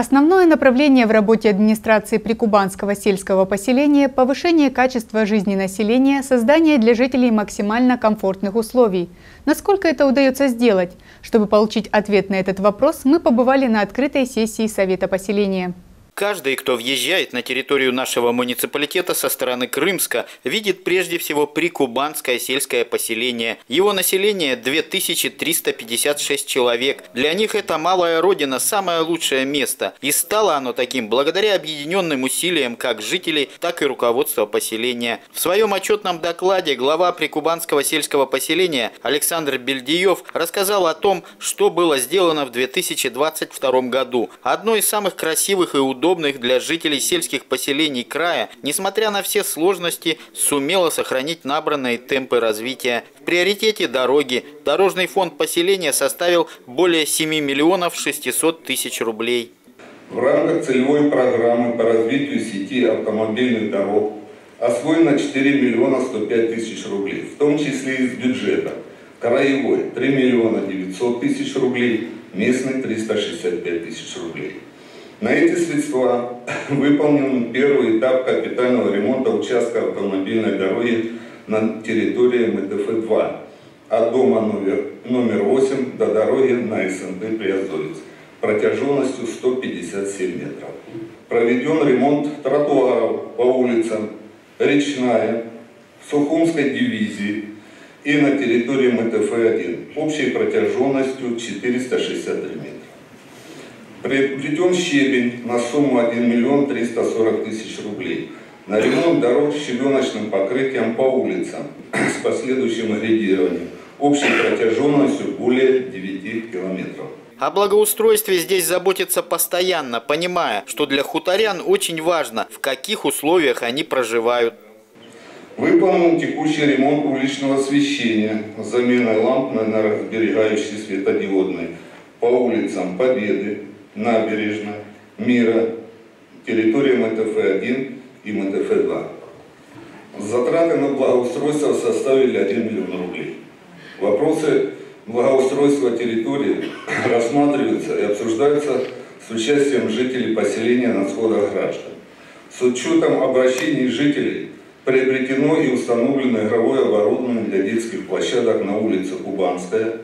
Основное направление в работе администрации Прикубанского сельского поселения – повышение качества жизни населения, создание для жителей максимально комфортных условий. Насколько это удается сделать? Чтобы получить ответ на этот вопрос, мы побывали на открытой сессии Совета поселения. Каждый, кто въезжает на территорию нашего муниципалитета со стороны Крымска, видит прежде всего прикубанское сельское поселение. Его население 2356 человек. Для них это малая родина, самое лучшее место. И стало оно таким благодаря объединенным усилиям как жителей, так и руководства поселения. В своем отчетном докладе глава прикубанского сельского поселения Александр Бельдиев рассказал о том, что было сделано в 2022 году. Одно из самых красивых и удобных удобных для жителей сельских поселений края, несмотря на все сложности, сумела сохранить набранные темпы развития. В приоритете дороги. Дорожный фонд поселения составил более 7 миллионов 600 тысяч рублей. В рамках целевой программы по развитию сети автомобильных дорог освоено 4 миллиона 105 тысяч рублей, в том числе из бюджета. Краевой 3 миллиона 900 тысяч рублей, местный 365 тысяч рублей. На эти средства выполнен первый этап капитального ремонта участка автомобильной дороги на территории МТФ-2 от дома номер, номер 8 до дороги на СНТ Приазовец протяженностью 157 метров. Проведен ремонт тротуаров по улицам Речная, Сухумской дивизии и на территории МТФ-1 общей протяженностью 463 метра. Приобретен щебень на сумму 1 миллион 340 тысяч рублей на ремонт дорог с щебеночным покрытием по улицам с последующим агрегированием общей протяженностью более 9 километров. О благоустройстве здесь заботятся постоянно, понимая, что для хуторян очень важно, в каких условиях они проживают. Выполнен текущий ремонт уличного освещения с заменой ламп на энергосберегающие светодиодные по улицам Победы, набережная, Мира, территория МТФ-1 и МТФ-2. Затраты на благоустройство составили 1 миллион рублей. Вопросы благоустройства территории рассматриваются и обсуждаются с участием жителей поселения на сходах граждан. С учетом обращений жителей приобретено и установлено игровое оборудование для детских площадок на улице Кубанская,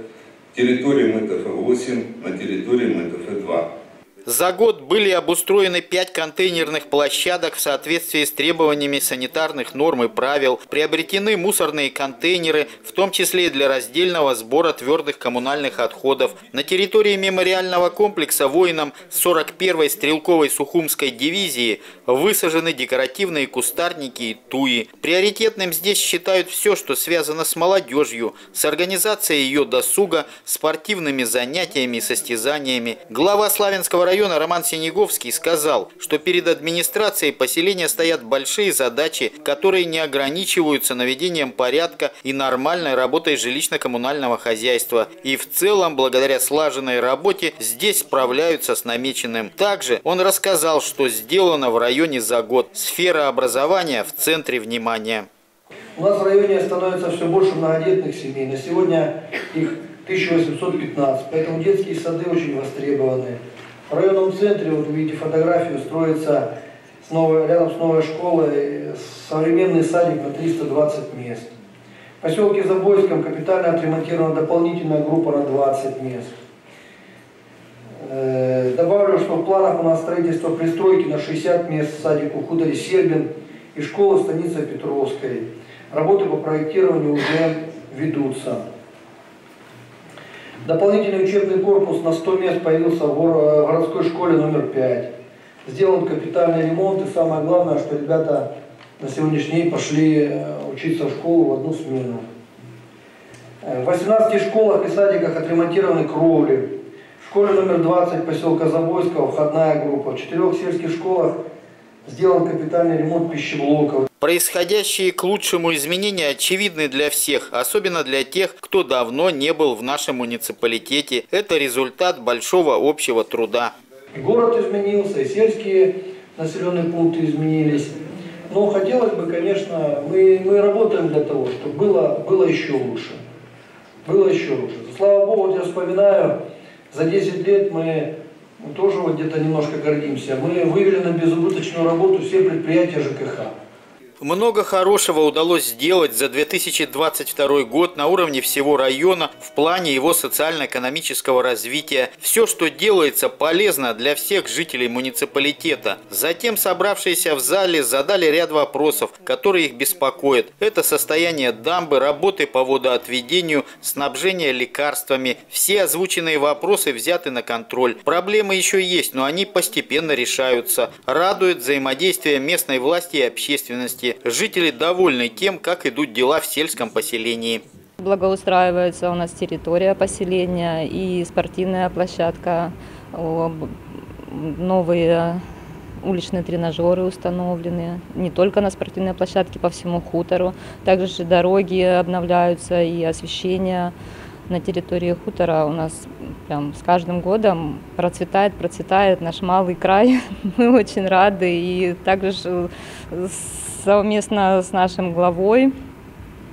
территории МТФ-8, на территории МТФ-2. За год были обустроены пять контейнерных площадок в соответствии с требованиями санитарных норм и правил, приобретены мусорные контейнеры, в том числе и для раздельного сбора твердых коммунальных отходов. На территории мемориального комплекса воинам 41-й стрелковой Сухумской дивизии высажены декоративные кустарники и туи. Приоритетным здесь считают все, что связано с молодежью, с организацией ее досуга, спортивными занятиями и состязаниями. Глава Славянского района района Роман Синеговский сказал, что перед администрацией поселения стоят большие задачи, которые не ограничиваются наведением порядка и нормальной работой жилищно-коммунального хозяйства. И в целом, благодаря слаженной работе, здесь справляются с намеченным. Также он рассказал, что сделано в районе за год. Сфера образования в центре внимания. У нас в районе становится все больше многодетных семей. На сегодня их 1815, поэтому детские сады очень востребованы. В районном центре, вот видите фотографию, строится с новой, рядом с новой школой современный садик на 320 мест. В поселке Забойском капитально отремонтирована дополнительная группа на 20 мест. Э, добавлю, что в планах у нас строительство пристройки на 60 мест садику хуторе Сербин и школы станицы Петровской. Работы по проектированию уже ведутся. Дополнительный учебный корпус на 100 мест появился в э, городской школе номер 5. Сделан капитальный ремонт и самое главное, что ребята на сегодняшний день пошли э, учиться в школу в одну смену. Э, в 18 школах и садиках отремонтированы кровли. В школе номер 20 поселка Забойского входная группа. В четырех сельских школах сделан капитальный ремонт пищеблоков. Происходящие к лучшему изменения очевидны для всех, особенно для тех, кто давно не был в нашем муниципалитете. Это результат большого общего труда. Город изменился, и сельские населенные пункты изменились. Но хотелось бы, конечно, мы, мы работаем для того, чтобы было, было еще лучше. Было еще лучше. Слава Богу, я вспоминаю, за 10 лет мы Мы тоже вот где-то немножко гордимся. Мы вывели на безубыточную работу все предприятия ЖКХ. Много хорошего удалось сделать за 2022 год на уровне всего района в плане его социально-экономического развития. Все, что делается, полезно для всех жителей муниципалитета. Затем собравшиеся в зале задали ряд вопросов, которые их беспокоят. Это состояние дамбы, работы по водоотведению, снабжение лекарствами. Все озвученные вопросы взяты на контроль. Проблемы еще есть, но они постепенно решаются. Радует взаимодействие местной власти и общественности. Жители довольны тем, как идут дела в сельском поселении. Благоустраивается у нас территория поселения и спортивная площадка, новые уличные тренажеры установлены, не только на спортивной площадке, по всему хутору. Также дороги обновляются и освещение на территории хутора у нас прям с каждым годом процветает, процветает наш малый край. Мы очень рады и также совместно с нашим главой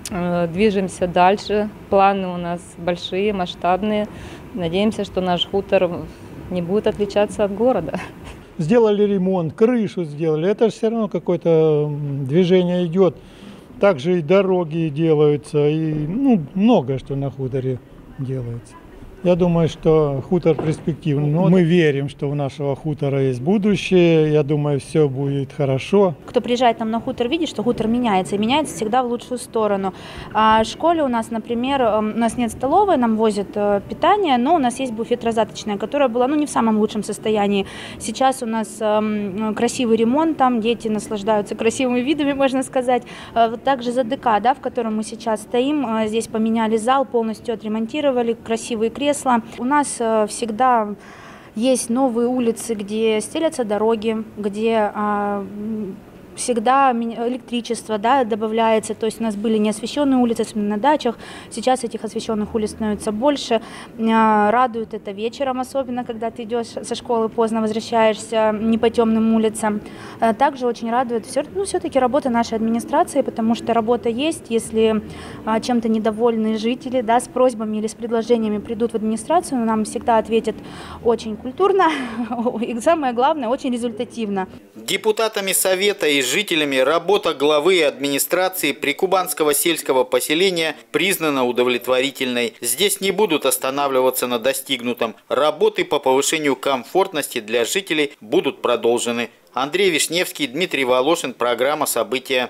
э, движемся дальше. Планы у нас большие, масштабные. Надеемся, что наш хутор не будет отличаться от города. Сделали ремонт, крышу сделали. Это же все равно какое-то движение идет. Также и дороги делаются, и ну, многое, что на хуторе делается. Я думаю, что хутор перспективный. Но мы верим, что у нашего хутора есть будущее. Я думаю, все будет хорошо. Кто приезжает нам на хутор, видит, что хутор меняется. И меняется всегда в лучшую сторону. А в школе у нас, например, эм, у нас нет столовой, нам возят э, питание, но у нас есть буфет розаточная, которая была ну, не в самом лучшем состоянии. Сейчас у нас эм, красивый ремонт, там дети наслаждаются красивыми видами, можно сказать. Э, также ЗДК, да, в котором мы сейчас стоим, э, здесь поменяли зал, полностью отремонтировали, красивые кресла кресла. У нас э, всегда есть новые улицы, где стелятся дороги, где а, всегда электричество да, добавляется, то есть у нас были неосвещенные улицы, на дачах, сейчас этих освещенных улиц становится больше, а, радует это вечером, особенно когда ты идешь со школы поздно, возвращаешься не по темным улицам. А, также очень радует все, ну, все-таки работа нашей администрации, потому что работа есть, если а, чем-то недовольны жители, да, с просьбами или с предложениями придут в администрацию, нам всегда ответят очень культурно. И самое главное, очень результативно. Депутатами Совета и жителями работа главы администрации прикубанского сельского поселения признана удовлетворительной. Здесь не будут останавливаться на достигнутом. Работы по повышению комфортности для жителей будут продолжены. Андрей Вишневский, Дмитрий Волошин, программа «События».